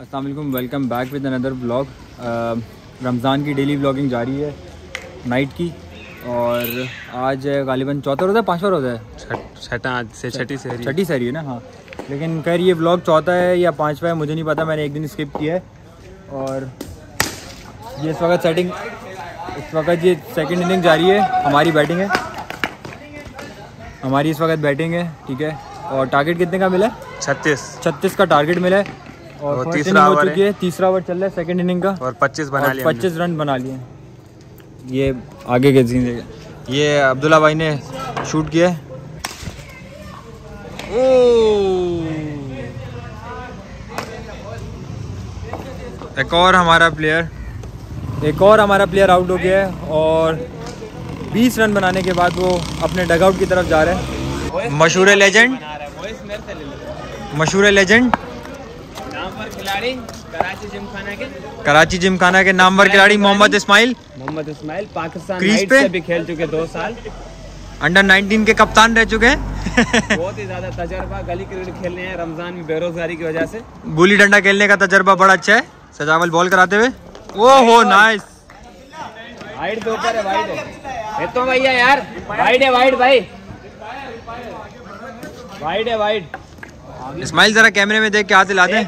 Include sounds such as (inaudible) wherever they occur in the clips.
Aslam welcome back with another blog Ramzan की daily blogging जारी है नाइट की और आज गालिबन चौथा रोज़ा है पाँचवा रोज़ा है? छठा आज से छठी से छठी सही है ना हाँ। लेकिन खैर ये ब्लॉग चौथा है या पाँचवा है मुझे नहीं पता मैंने एक दिन स्किप किया है। और ये इस वक्त सेटिंग इस वक्त ये सेकेंड इनिंग जारी है हमारी बैटिंग है। हमारी इस वक्त बैटिंग है ठीक है। और टारगेट कितने का मिला है? छत्तीस। छत्तीस का टारगेट मिला है। और तीसरा हो चुकी है। तीसरा ओवर चल रहा है सेकंड इनिंग का। और पच्चीस बना लिया पच्चीस रन बना लिए। ये आगे के सीन ये अब्दुल्ला भाई ने शूट किया है। एक और हमारा प्लेयर एक और हमारा प्लेयर आउट हो गया है और 20 रन बनाने के बाद वो अपने डगआउट की तरफ़ जा रहे हैं। मशहूर लेजेंड मशहूर लेजेंड खिलाड़ी कराची जिमखाना के। कराची जिमखाना के नामवर खिलाड़ी मोहम्मद इस्माइल। मोहम्मद इस्माइल पाकिस्तान क्रीज पे? भी खेल चुके दो साल। अंडर 19 के कप्तान रह चुके हैं। बहुत ही ज़्यादा तजर्बा गली क्रिकेट खेलने हैं रमज़ान में बेरोजगारी की वजह से। गुली डंडा खेलने का तजर्बा बड़ा अच्छा है। सजावल बॉल कराते हुए। ओ हो नाइस वाइड के ऊपर है वाइड है। तो भैया यार वाइड है वाइड भाई। वाइड है वाइड इस्माइल जरा कैमरे में देख के हाथ हिला दें।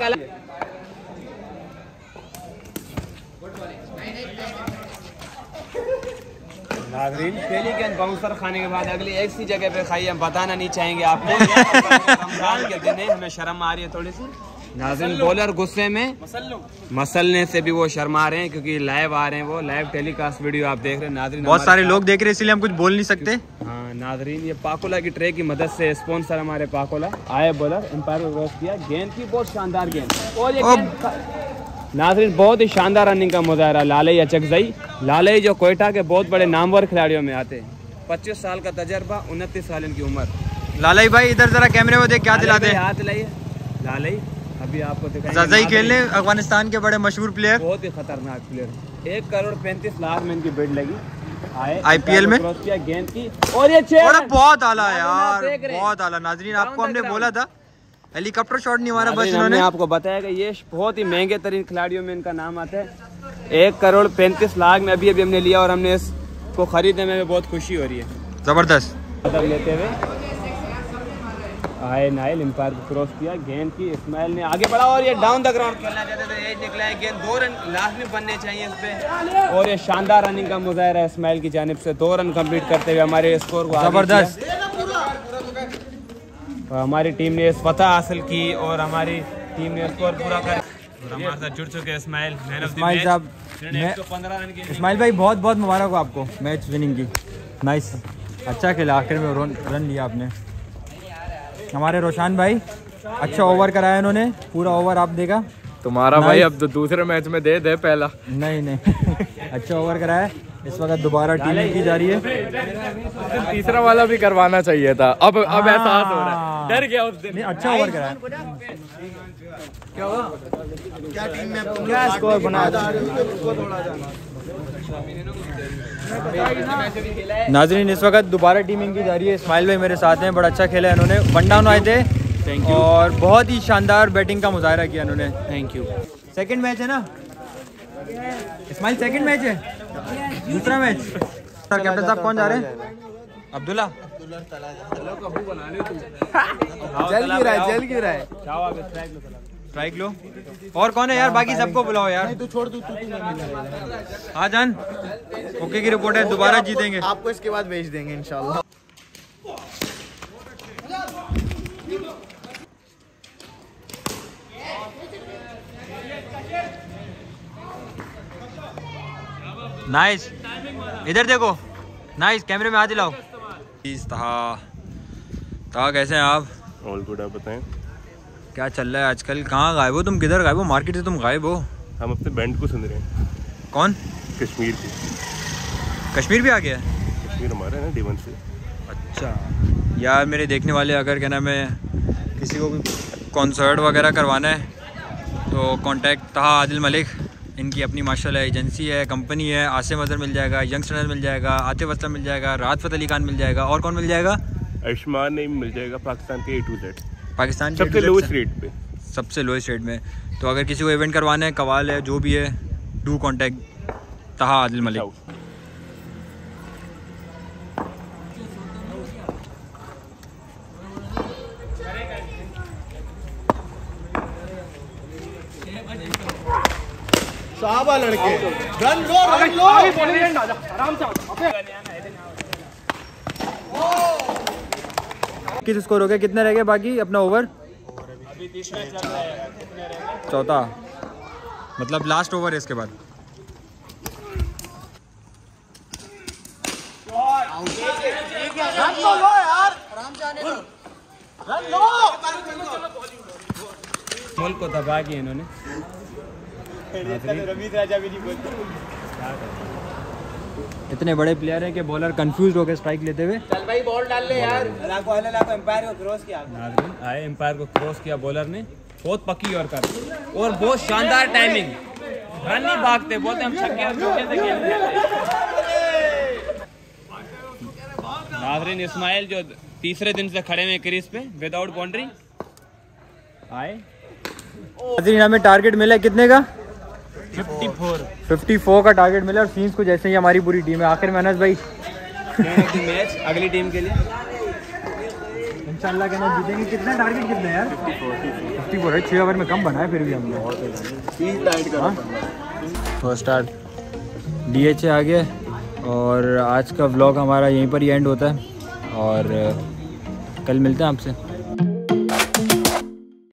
नाजरीन पहली गेंद बाउंसर खाने के बाद अगली एक सी जगह पे खाई हम बताना नहीं चाहेंगे आपको। (laughs) रमज़ान के दिन हमें शर्म आ रही है थोड़ी सी। नाजरीन बॉलर गुस्से में। मसलने से भी वो शर्मा रहे हैं क्योंकि लाइव आ रहे हैं वो। लाइव टेलीकास्ट वीडियो आप देख रहे हैं नाजरीन बहुत सारे लोग देख रहे हैं इसलिए हम कुछ बोल नहीं सकते। हाँ नाजरीन ये पाकोला की ट्रे की मदद से स्पॉन्सर हमारे पाकोला। आए बॉलर एम्पायर को क्रॉस किया। गेंद की बहुत शानदार गेंद और ये नाजरीन बहुत ही शानदार रनिंग का मुजाहरा। लालई अचकजई लालई जो कोयटा के बहुत बड़े नामवर खिलाड़ियों में आते हैं। पच्चीस साल का तजर्बा उनतीस साल इनकी उम्र। लालई भाई इधर जरा कैमरे में देख क्या दिलाते भाई, हाथ लाइए। लालई अभी आपको जजई खेलने अफ़गानिस्तान के बड़े मशहूर प्लेयर बहुत ही खतरनाक प्लेयर एक करोड़ पैंतीस लाख में इनकी बिड लगी। आए IPL में? गेंद की। और ये छह और बहुत आला यार। बहुत आला। नाजरीन आपको हमने बोला था हेलीकॉप्टर शॉट नहीं मारा बस इन्होंने। आपको बताया कि ये बहुत ही महँगे तरीन खिलाड़ियों में इनका नाम आता है। एक करोड़ पैंतीस लाख में अभी अभी हमने लिया और हमने इसको खरीदने में बहुत खुशी हो रही है। ज़बरदस्त। लेते हुए आए नाइल एम्पायर को क्रॉस किया गेंद की इस्माइल ने आगे बढ़ा और ये डाउन द ग्राउंड खेलना चाहते थे ये निकला है गेंद दो रन लाजमी बनने चाहिए इस पे। और ये शानदार रनिंग का मुजाहरा है इस्माइल की जानिब से दो रन कंप्लीट करते हुए हमारे स्कोर को ज़बरदस्त। किया। हमारी टीम ने इस फतह हासिल की और हमारी टीम ने स्कोर पूरा कर हमारे साथ जुड़ चुके हैं Ismail man of the match साहब जिन्होंने मैं 115 रन की इस्माइल भाई बहुत बहुत मुबारक हो आपको मैच विनिंग की। नाइस अच्छा खेला आखिर में रन लिया आपने। हमारे रोशान भाई अच्छा ओवर कराया इन्होंने पूरा ओवर आप देगा तुम्हारा भाई अब तो दूसरे मैच में दे दे पहला। नहीं नहीं। (laughs) अच्छा ओवर कराया इस वक्त दोबारा टीम की जा रही है। तीसरा वाला भी करवाना चाहिए था। अब अब एहसास हो रहा है। डर गया उस दिन। अच्छा ओवर कराया। क्या हुआ? क्या टीम में स्कोर बना नाजरीन इस वक्त दोबारा टीमिंग की जा रही है। इस्माइल भाई मेरे साथ हैं बड़ा अच्छा खेला है इन्होंने। वन डाउन आए थे Thank you. और बहुत ही शानदार बैटिंग का मुजाहरा किया इन्होंने। थैंक यू सेकंड मैच है ना? इस्माइल सेकंड मैच है? दूसरा मैच सर कैप्टन साहब कौन जा रहे हैं? अब्दुल्ला। जल गिरा है जल गिरा है। आगे लो। चला स्ट्राइक लो और कौन है यार? बाकी सबको बुलाओ यार। तू छोड़ दू तू हाँ जान। ओके की रिपोर्ट है दोबारा जीतेंगे। आपको इसके बाद भेज देंगे इंशाल्लाह। नाइस इधर देखो। नाइस कैमरे में हाथ दिलाओ तहा। कैसे हैं आप? ऑल गुड आप बताएँ? क्या चल रहा है आजकल? कहाँ गायब हो तुम? किधर गायब हो? मार्केट से तुम गायब हो? हम अपने बैंड को सुन रहे हैं। कौन? कश्मीर की। कश्मीर भी आ गया? है कश्मीर हमारा है ना डीवन से। अच्छा। यार मेरे देखने वाले अगर क्या नाम है किसी को भी कॉन्सर्ट वगैरह करवाना है तो कांटेक्ट तहा आदिल मलिक। इनकी अपनी माशाल्लाह एजेंसी है कंपनी है। आसिम अजहर मिल जाएगा यंगस्टर मिल जाएगा आतिफ असलम मिल जाएगा राहत फ़तेह अली खान मिल जाएगा और कौन मिल जाएगा? आयुष्मान नहीं मिल जाएगा पाकिस्तान के ए टू जेड पाकिस्तान सबसे लोएस्ट रेट पे। सबसे लोएस्ट रेट में। तो अगर किसी को इवेंट करवाना है कवाल है जो भी है डू कॉन्टैक्ट तहा आदिल मलिक। साहबा लड़के। रन लो रन लो। किस स्कोर हो गया? कितने रह गए बाकी? अपना ओवर चौथा। मतलब लास्ट ओवर है इसके बाद। मुल्क को दबा के इन्होंने। इतने बड़े प्लेयर हैं कि बॉलर कंफ्यूज होकर स्ट्राइक लेते हुए। चल भाई बॉल डाल ले यार। लाखों लाखों एम्पायर को क्रॉस किया। आए एम्पायर को क्रॉस किया बॉलर ने। बहुत पक्की और कर। और बहुत शानदार टाइमिंग रन नहीं भागते बोलते हम छक्के और चौके से गेम खेलते नाजरीन इस्माइल जो तीसरे दिन से खड़े हुए क्रीज पे विदाउट बाउंड्री आए। हमें टारगेट मिला कितने का? 54 54 का टारगेट मिला और सीन्स कुछ ऐसे ही हमारी पूरी टीम है। आखिर में अनस भाई मैच अगली टीम के लिए। इंशाल्लाह के ना जीतेंगे। कितना टारगेट कितना है यार 54 54 है 6 ओवर में कम बना है फिर भी हमने फ़र्स्ट स्टार्ट डीएचए आ गया और आज का व्लॉग हमारा यहीं पर ही एंड होता है। और कल मिलते हैं आपसे।